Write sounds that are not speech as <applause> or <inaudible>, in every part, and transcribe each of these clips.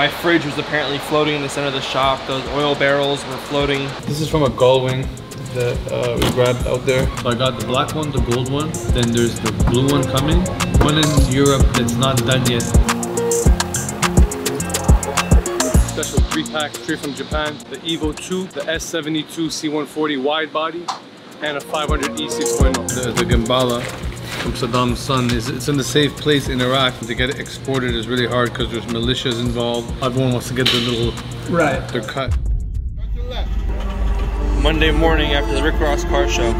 My fridge was apparently floating in the center of the shop. Those oil barrels were floating. This is from a Gullwing that uh, we grabbed out there. So I got the black one, the gold one, then there's the blue one coming. One in Europe that's not done yet. Special three pack straight from Japan. The Evo 2, the S72 C140 wide body, and a 500 E6.0. The, the Gemballa from Saddam's son is it's in a safe place in Iraq. To get it exported is really hard because there's militias involved. Everyone wants to get their little Right. their cut. Monday morning after the Rick Ross car show.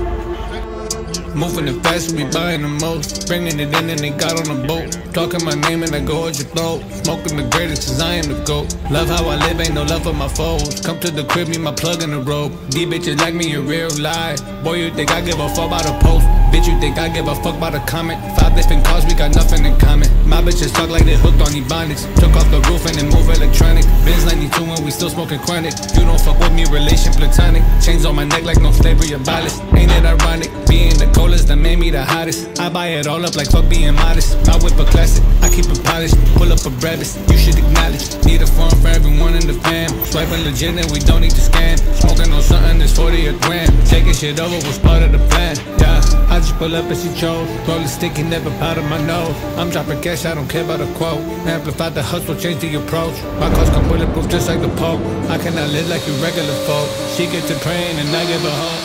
Moving it fast, we buying the most. Bringing it in and they got on a boat. Talking my name and I go at your throat. Smoking the greatest cause I am the GOAT. Love how I live, ain't no love for my foes. Come to the crib, me my plug in the rope. These bitches like me in real life. Boy, you think I give a fuck about a post? Bitch, you think I give a fuck about a comment? Five different cars, we got nothing in common. My bitches talk like they hooked on Ebonics. Took off the roof and then move electronic. Benz 92 and we still smoking chronic. You don't fuck with me, relation platonic. Chains on my neck like no slavery abolish. Ain't it ironic? Being the coldest that made me the hottest. I buy it all up like fuck being modest. I whip a classic, I keep it polished. Pull up a brevis, you should acknowledge. Need a phone for everyone in the fam. Swiping legit and we don't need to scam. Smoking on something that's 40 a gram. Taking shit over was part of the plan. Yeah, I just pull up and she chose. Roll sticky, never powder my nose. I'm dropping cash, I don't care about a quote. Amplify the hustle, change the approach. My cars come bulletproof just like the Pope. I cannot live like you regular folk. She get to praying and I give her hope.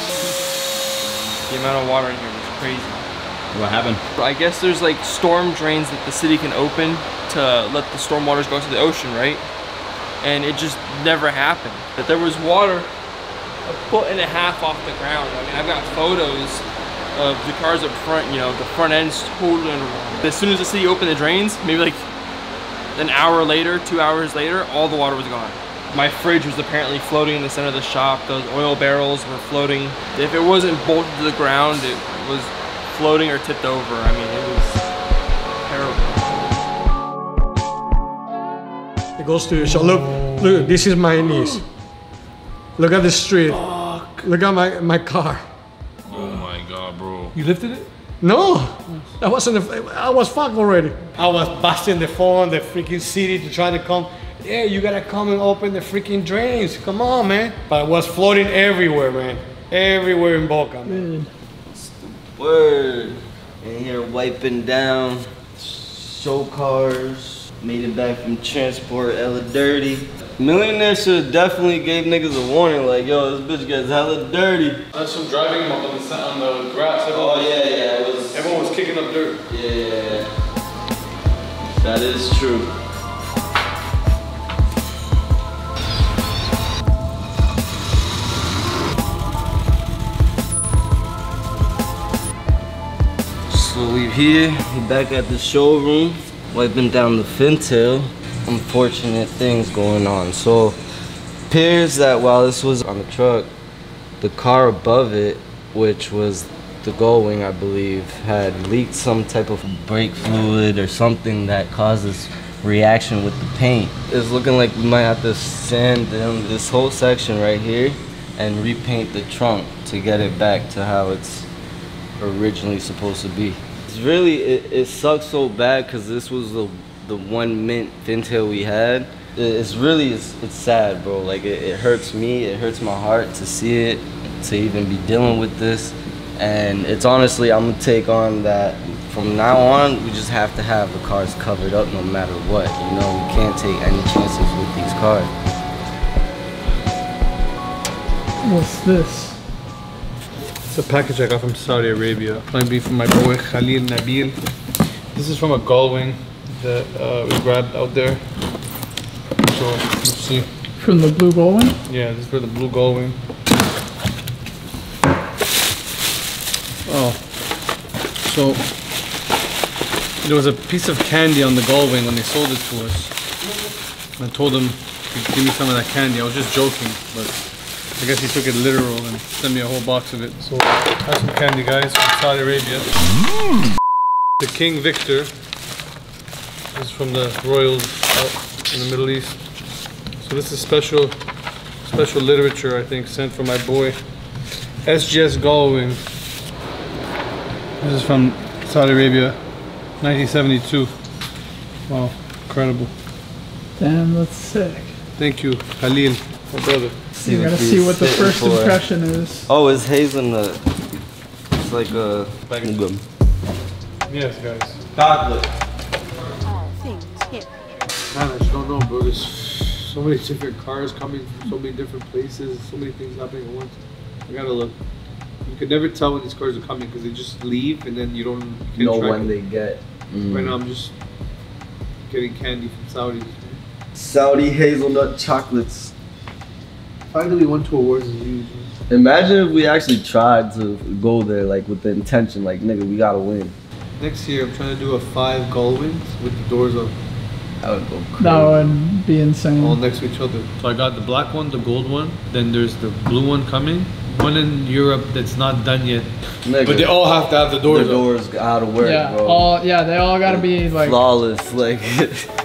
The amount of water in here was crazy. What happened? I guess there's like storm drains that the city can open to let the storm waters go into the ocean, right? And it just never happened. That there was water a foot and a half off the ground. I mean, I've got photos of the cars up front, you know, the front end's totally underwater. As soon as the city opened the drains, maybe like an hour later, two hours later, all the water was gone. My fridge was apparently floating in the center of the shop. Those oil barrels were floating. If it wasn't bolted to the ground, it was floating or tipped over. I mean, it was terrible. It goes to you. So look, look, this is my niece. Look at the street. Look at my, my car. You lifted it? No, I wasn't. I was fucked already. I was busting the phone, the freaking city to try to come. Yeah, you gotta come and open the freaking drains. Come on, man. But it was floating everywhere, man. Everywhere in Boca, man. Word. In here wiping down show cars. Made it back from transport, hella dirty. Millionaire should definitely gave niggas a warning, like, yo, this bitch gets hella dirty. That's from driving him up on the, on the grass. Oh, everyone, Oh yeah, yeah, it was. everyone was kicking up dirt. Yeah, that is true. So we here, we back at the showroom, wiping down the fintail. Unfortunate things going on. So appears that while this was on the truck, the car above it, which was the Gullwing, I believe, had leaked some type of brake fluid or something that causes reaction with the paint. It's looking like we might have to sand down this whole section right here and repaint the trunk to get it back to how it's originally supposed to be. It's really, it, it sucks so bad because this was the, the one mint fintail we had, it's really, it's, it's sad, bro. Like, it, it hurts me, it hurts my heart to see it, to even be dealing with this. And it's honestly, I'm gonna take on that from now on, we just have to have the cars covered up no matter what. You know, we can't take any chances with these cars. What's this? It's a package I got from Saudi Arabia. Might be from my boy Khalil Nabil. This is from a Gullwing that uh, we grabbed out there. So let's see. From the blue Gullwing? Yeah, this is for the blue Gullwing. Oh, so there was a piece of candy on the Gullwing when they sold it to us. I told him to give me some of that candy. I was just joking, but I guess he took it literal and sent me a whole box of it. So have some candy, guys, from Saudi Arabia. The King Victor. This is from the royals out in the Middle East. So this is special, special literature, I think, sent from my boy SGS Gullwing. This is from Saudi Arabia, 1972. Wow, incredible. Damn, that's sick. Thank you, Khalil, my brother. You gotta see what the first impression is. Oh, it's hazelnut. It's like a good. Yes, guys. chocolate. All things. Man, I just don't know, bro. There's so many different cars coming from so many different places, so many things happening at once. I gotta look. You can never tell when these cars are coming because they just leave and then you don't you can't track it. get. Right now, mm. I'm just getting candy from Saudi. Saudi hazelnut chocolates. Finally, went to awards and views. Imagine if we actually tried to go there like with the intention, like nigga, we gotta win. Next year, I'm trying to do a five Gullwings with the doors up, I would go crazy. That would be insane. all next to each other. So I got the black one, the gold one. Then there's the blue one coming. One in Europe that's not done yet. Nigga, But they all have to have the the doors up. doors out of work, yeah, bro. all yeah, they all gotta be like flawless, like. <laughs>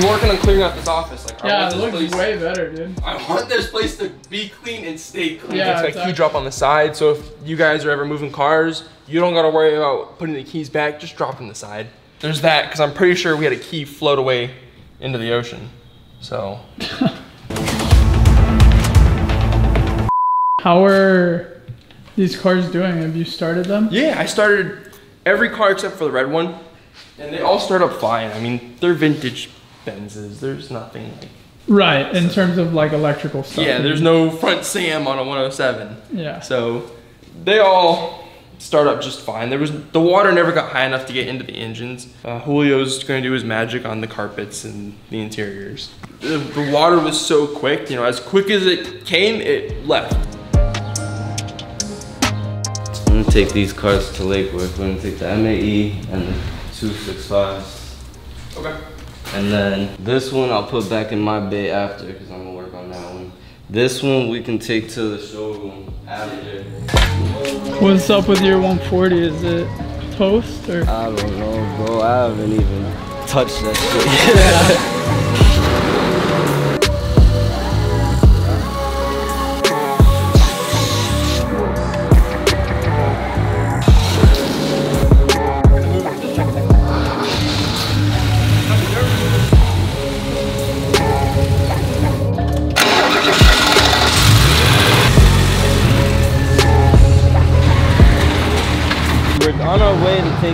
been working on clearing out this office. Like, I Yeah, want it this looks place- way better, dude. I want this place to be clean and stay clean. Yeah, it's got a exactly. key drop on the side, so if you guys are ever moving cars, you don't gotta worry about putting the keys back. Just drop them the side. There's that, because I'm pretty sure we had a key float away into the ocean. So <laughs> How are these cars doing? Have you started them? yeah, I started every car except for the red one, and they all start up fine. I mean, they're vintage Benzes. There's nothing like Right, in terms of like electrical stuff. yeah. There's no front SAM on a 107. Yeah. So they all start up just fine. There was the water never got high enough to get into the engines. Uh, Julio's going to do his magic on the carpets and the interiors. The, the water was so quick, you know, as quick as it came, it left. I'm gonna take these cars to Lakewood. We're gonna take the MAE and the 265s. Okay. And then this one I'll put back in my bay after because I'm gonna work on that one. This one we can take to the showroom after. What's up with your 140? Is it toast or? I don't know, bro. I haven't even touched that shit. <laughs>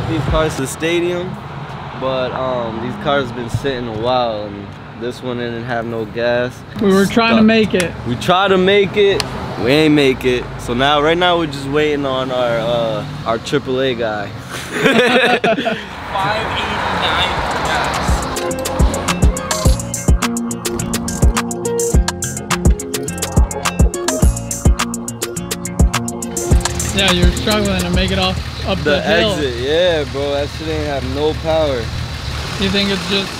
these cars to the stadium, but um, these cars have been sitting a while, and this one didn't have no gas. We were trying to make it. We tried to make it, we ain't make it. So now, right now, we're just waiting on our uh, our AAA guy. 589 gas. Yeah, you're struggling to make it off up the, The hill. exit, yeah, bro. That shit ain't have no power. You think it's just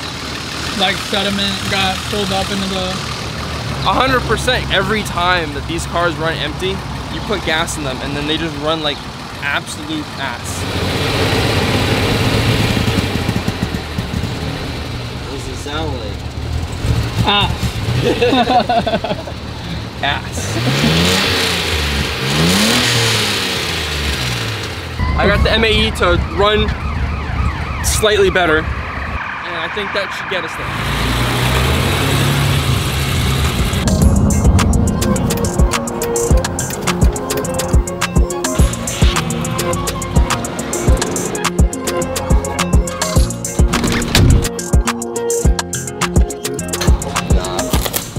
like sediment got filled up into the? 100% every time that these cars run empty, you put gas in them and then they just run like absolute ass. What does it sound like? Ah, <laughs> ass. I got the MAE to run slightly better, and I think that should get us there.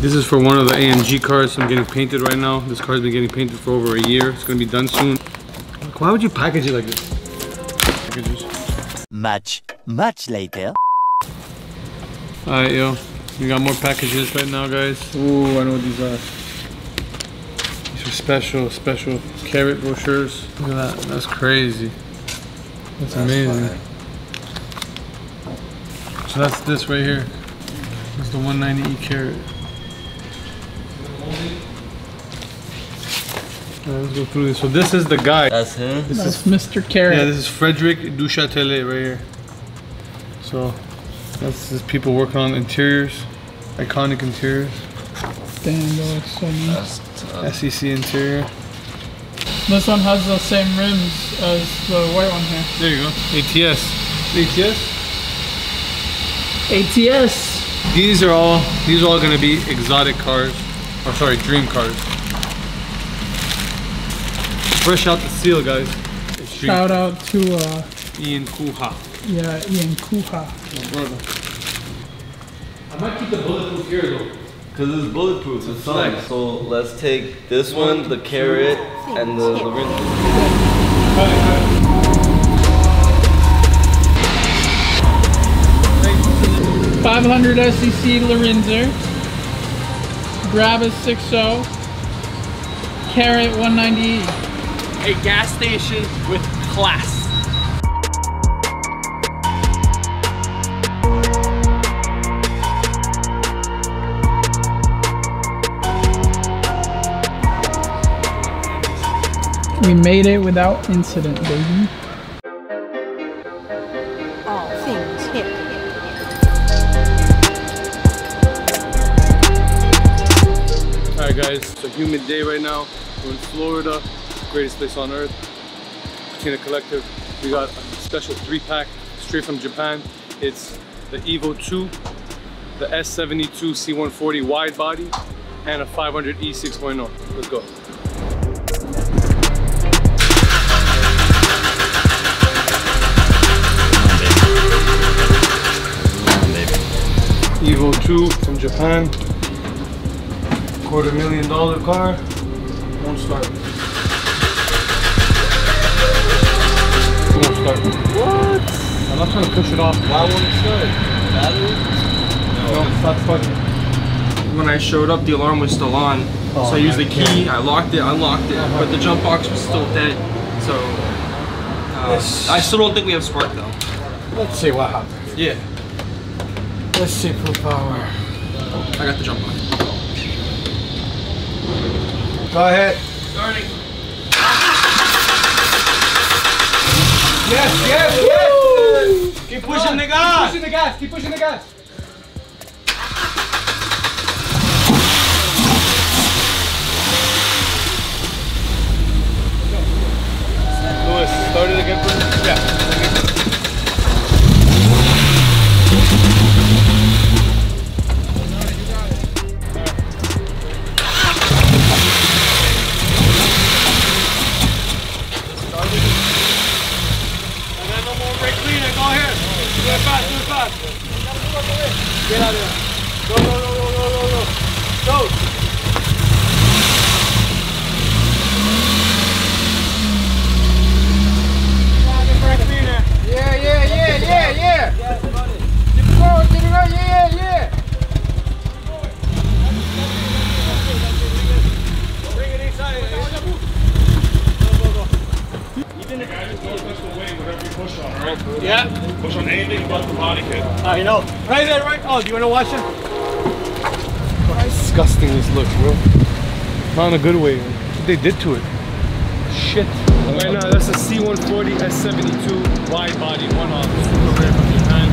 This is for one of the AMG cars I'm getting painted right now. This car's been getting painted for over a year. It's gonna be done soon. Why would you package it like this? Packages. Much, much later. Alright, yo. We got more packages right now, guys. Ooh, I know what these are. These are special, special Carat brochures. Look at that. That's crazy. That's amazing. So that's this right here. It's the 190E Carat. Let's go through this. So this is the guy. That's him. that's is Mr. Carat. Yeah, this is Frederick Duchatelet right here. So That's just people working on interiors, iconic interiors. Damn, that looks so nice. SEC interior. This one has the same rims as the white one here. There you go. ATS. ATS. ATS. These are all these are all gonna be exotic cars. Or sorry, dream cars. Fresh out the seal, guys. Shout out to uh, Ian Kuha. yeah Ian Kuha. My brother. I might keep the bulletproof here though. Cause it's bulletproof. It's fine. So let's take this one, the Carat, and the Lorinser. Five hundred SEC Lorinser. Brabus 60. Carat 190E. A gas station with class. We made it without incident, baby. All things hip. Alright guys, it's a humid day right now. We're in Florida, greatest place on earth. Patina Collective. We got a special three pack straight from Japan. It's the Evo 2, the S72 C140 wide body, and a 500E 6.0. Let's go. Evo 2 from Japan. Quarter million dollar car. Won't start. Won't. What? I'm not trying to push it off. Why won't it start? Battery? No, it's not starting. When I showed up, the alarm was still on. so I used the key, I locked it, unlocked it, but the jump box was still dead. So uh, I still don't think we have spark though. Let's see what happens. Yeah, Let's see full power. I got the jump box. Go ahead. Starting. Yes, yes, yes. Keep pushing the gas. Keep pushing the gas. Keep pushing the gas. Lewis, start it again for Yeah. And then no more brake cleaner. Go ahead. Do it fast. Do it fast. Get out of there. Go, go, go, go, go, go, go. Go. Yeah, yeah, yeah, yeah, yeah. Keep it going, keep it going, yeah, yeah. Bring it inside. Yeah. Push on anything but the body kit. I know. Right there, right. Oh, Oh, do you want to watch it? Disgusting this looks, bro. Not in a good way. What they did to it. Shit. Right now, that's a C140 S72 wide body, one off. Program from Japan.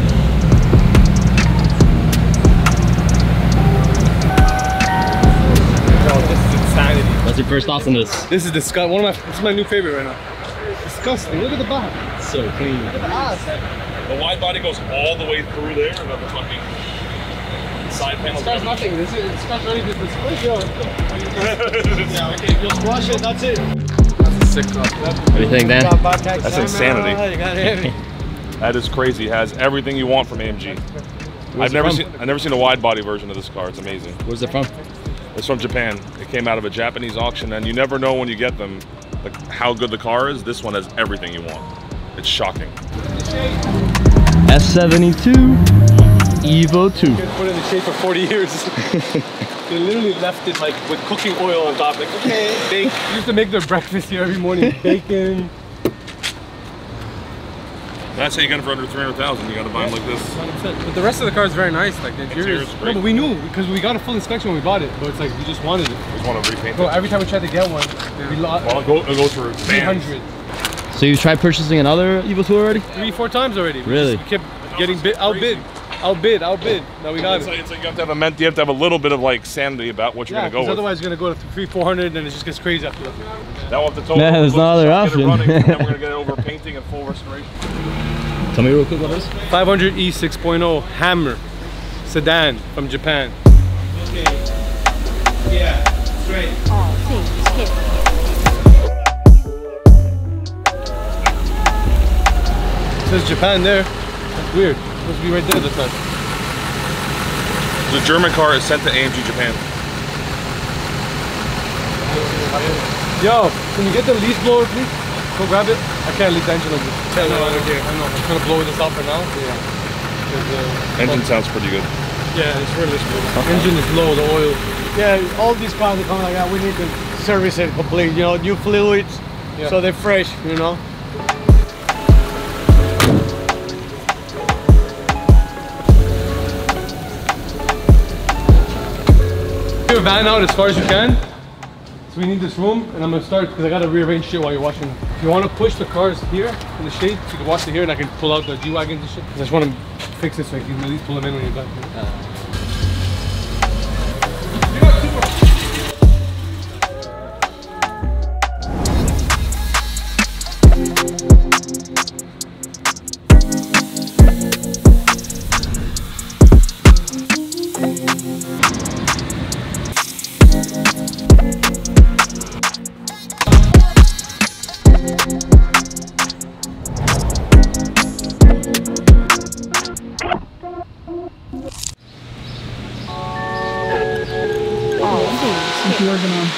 Bro, this is insanity. What's your first thoughts on this? This is disgusting. One of my, this is my new favorite right now. Disgusting. Look at the back. So clean. Look at The wide body goes all the way through there, and then the fucking side panel. Scratch nothing. This is it's scratch ready to display. Yeah, okay. Just wash it. That's it. That's a sick car. What do you think, Dan? That's insanity. You got heavy. <laughs> That is crazy. It has everything you want from AMG. I've never from? seen I've never seen a wide body version of this car. It's amazing. Where's it from? It's from Japan. It came out of a Japanese auction, and you never know when you get them like how good the car is. This one has everything you want. It's shocking. S72 Evo 2. Been put in the shade for 40 years. <laughs> they literally left it like with cooking oil on top. Like, okay, bake. <laughs> used to make their breakfast here every morning. <laughs> Bacon. That's how you get it for under 300,000. You got to buy them like this. 100%. But the rest of the car is very nice. Like the interior Interior's is. No, but we knew because we got a full inspection when we bought it. But it's like we just wanted it. Just want to repaint Bro, it. every time we tried to get one, we lost Well, it'll go, it'll go 300. So you tried purchasing another Evo 2 already? Three, four times already. We Really? just- we kept getting bit, outbid. Outbid, outbid. Now we got It's it. like, it's like you have to have a ment- you have to have a little bit of like sanity about what you're Yeah, gonna go because with. otherwise you're gonna go to three, four hundred, and it just gets crazy after that. Now we'll have to tow Man, it, there's no other just get it option. running, and then we're gonna get it <laughs> over painting and full restoration. Tell me real quick what this. 500e 6.0 Hammer sedan from Japan. Okay. Yeah. Great. All things hip. It says Japan there. That's weird. Supposed to be right there this time. The German car is sent to AMG Japan. Yo, can you get the leaf blower, please? Go grab it. I can't leave the engine like this. I know, I know. I'm trying to blow this out for now. Yeah. Engine sounds pretty good. Yeah, it's really slow. Engine is low, the oil. Yeah, all these cars that come like that, we need to service it complete. You know, new fluids, Yeah. so they're fresh. You know. Van out as far as you can. So we need this room, and I'm gonna start because I gotta rearrange shit while you're watching. If you want to push the cars here in the shade, so you can watch it here, and I can pull out the G wagons and shit. I just want to fix this so you can at least pull them in when you're done. Uh,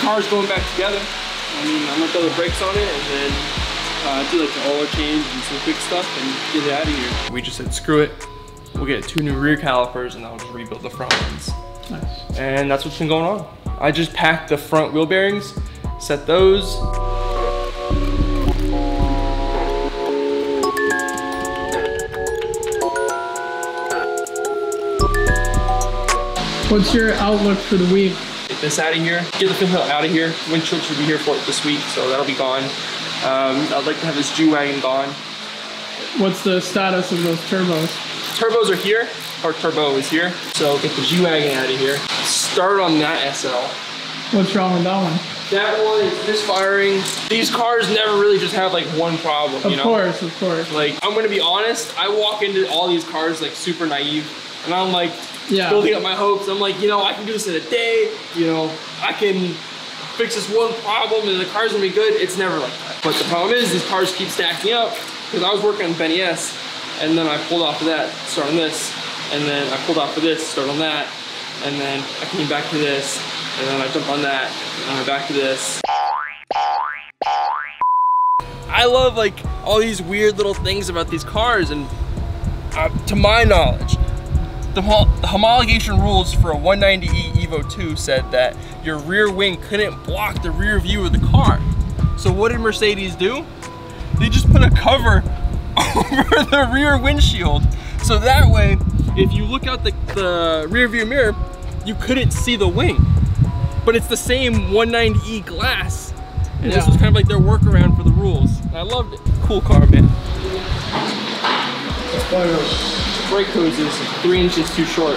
Car's going back together. I mean, I'm gonna throw the brakes on it and then uh, do like the oil change and some quick stuff and get it out of here. We just said screw it. We'll get two new rear calipers and I'll just rebuild the front ones. Nice. And that's what's been going on. I just packed the front wheel bearings, set those. What's your outlook for the week? Get this out of here. Get the fintail out of here. Windshield should be here for it this week, so that'll be gone. Um, I'd like to have this G-Wagon gone. What's the status of those turbos? Turbos are here, our turbo is here. So get the G-Wagon out of here. Start on that SL. What's wrong with that one? That one is misfiring. These cars never really just have like one problem, Of you know? Of course, of course. Like, I'm gonna be honest, I walk into all these cars like super naive, and I'm like Yeah. building up my hopes. I'm like, you know, I can do this in a day, you know, I can fix this one problem and the car's gonna be good. It's never like that. But the problem is, these cars keep stacking up, because I was working on Benny S, and then I pulled off of that, start on this, and then I pulled off of this, start on that, and then I came back to this, and then I jumped on that, and I'm back to this. I love like all these weird little things about these cars, and uh, to my knowledge, the, the homologation rules for a 190e Evo 2 said that your rear wing couldn't block the rear view of the car. So what did Mercedes do? They just put a cover <laughs> over the rear windshield. So that way, if you look out the, the rear view mirror, you couldn't see the wing. But it's the same 190e glass. And this was kind of like their workaround for the rules. I loved it. Cool car, man. Brake hose is three inches too short.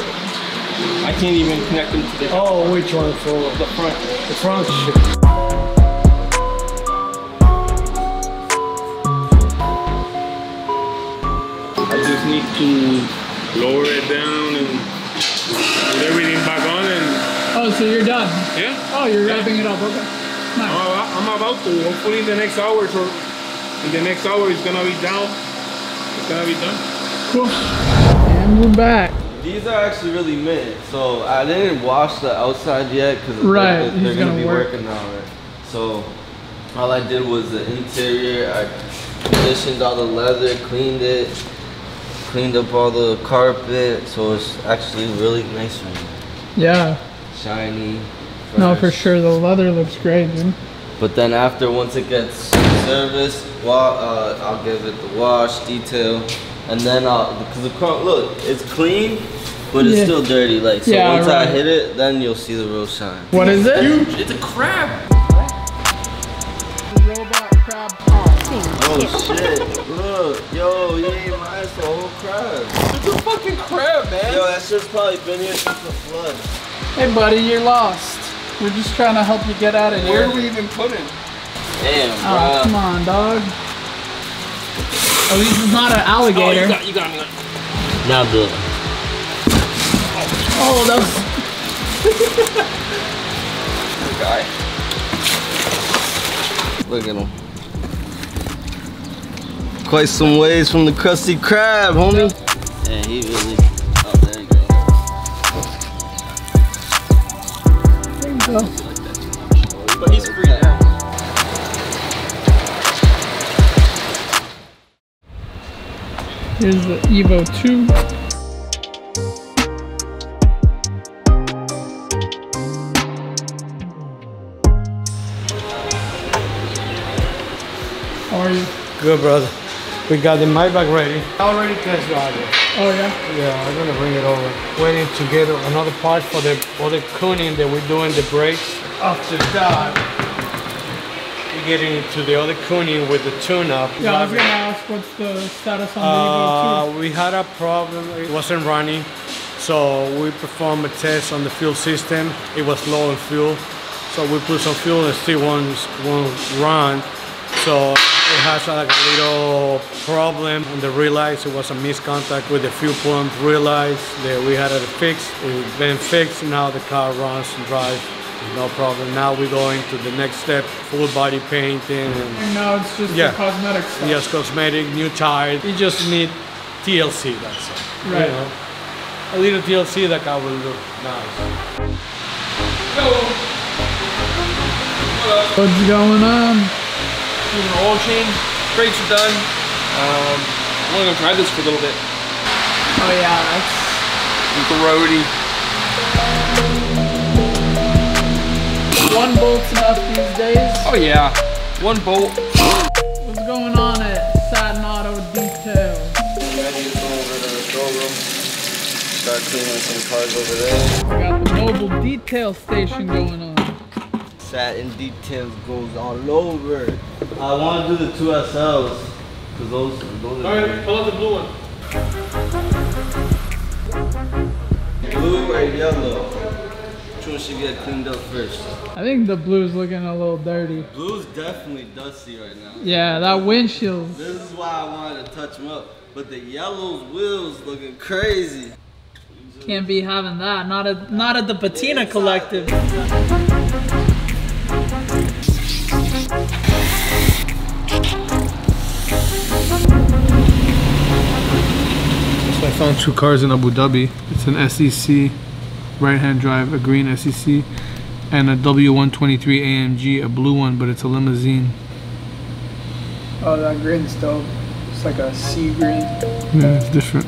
I can't even connect them to the Oh, which one for the front. the front shit? I just need to lower it down and put everything back on and Oh, so you're done? yeah. Oh, you're wrapping it up. Okay. Nice. I'm, I'm about to. Hopefully in the next hour or in the next hour it's gonna be down. It's gonna be done. Cool. And we're back. These are actually really mint, so I didn't wash the outside yet because Right, they're, they're gonna, gonna be work. working on it. So all I did was the interior. I conditioned all the leather, cleaned it, cleaned up all the carpet, so it's actually really nice right now. Yeah. Shiny. No, for sure. The leather looks great, dude. But then after, once it gets serviced, wa- uh, I'll give it the wash, detail, and then I'll, because the car, look, it's clean, but it's Yeah. still dirty. Like, so Yeah, once right. I hit it, then you'll see the real shine. What is it? Huge. It's a crab. Robot crab. things Oh shit! Look, yo, you ain't my ass the whole crab. It's a fucking crab, man. Yo, that shit's probably been here since the flood. Hey, buddy, you're lost. We're just trying to help you get out of Where here. do we even putting? him? Damn, Oh, come on, dog. At least it's not an alligator. Oh, you got, you got him. You got him. Now do it. Oh, that was. Guy. Look at him. Quite some ways from the Krusty Krab, homie. Yeah, he really. Oh, there you go. There you go. But he's free now. Here's the Evo 2. How are you? Good, brother. We got the Maybach ready. I already test drive it. Oh, yeah? Yeah, I'm gonna bring it over. Waiting to get another part for the for the tuning that we're doing the brakes. After that, we're getting to the other tuning with the tune-up. Yeah, I was gonna ask what's the status on the Uh, we had a problem. It wasn't running, so we performed a test on the fuel system. It was low on fuel, so we put some fuel and still won't, won't run. So it has like a little problem on the relays. It was a miscontact with the fuel pump relays that we had to fix. It's been fixed. Now the car runs and drives. No problem. Now we're going to the next step, full body painting and? And now it's just Yeah. the cosmetic stuff. Yes, cosmetic, new tires. You just need TLC, that's it. Right. You know, a little TLC, that car will look nice. What's going on? Doing an oil change. Brakes are done. Um, I'm only gonna drive this for a little bit. Oh, yeah, that's. With the roadie. One bolt's enough these days. Oh yeah. One bolt. What's going on at Satin Auto Detail? Ready to go over to the showroom. Start cleaning some cars over there. We got the mobile detail station going on. Satin details goes all over. I want to do the two SLs. Cause those, those are pull out the blue one. blue or yellow. Which one should get cleaned up first? I think the blue's looking a little dirty. Blue's definitely dusty right now. Yeah, that windshield. This is why I wanted to touch them up. But the yellow's wheels looking crazy. Can't be having that. Not at not at the Patina Collective. So I found two cars in Abu Dhabi. It's an SEC right-hand drive, a green SEC, and a W123 AMG, a blue one, but it's a limousine. Oh, that green's dope. It's like a sea green. Yeah, it's different.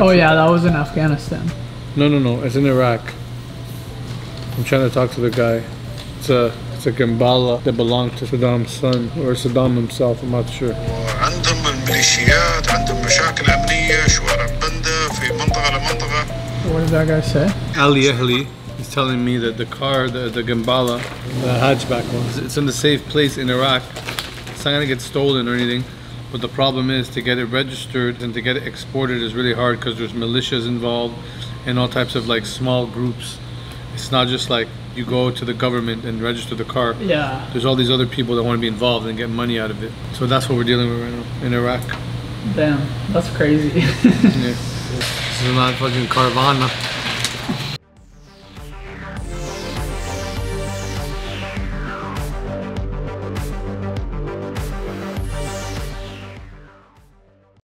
Oh yeah, that was in Afghanistan. No, no, no. It's in Iraq. I'm trying to talk to the guy. It's a it's a Gemballa that belonged to Saddam's son or Saddam himself. I'm not sure. ميليشيات عندهم مشاكل أمنية شوارع بندة في منطقة لمنطقة What did that guy say? Ali Ahli. is telling me that the car, the, the Gemballa, the hatchback one, it's in the safe place in Iraq. It's not going to get stolen or anything. But the problem is to get it registered and to get it exported is really hard because there's militias involved and all types of like small groups. It's not just like you go to the government and register the car. Yeah. There's all these other people that want to be involved and get money out of it. So that's what we're dealing with right now in Iraq. Damn, that's crazy. <laughs> Yeah. This is not fucking Carvana.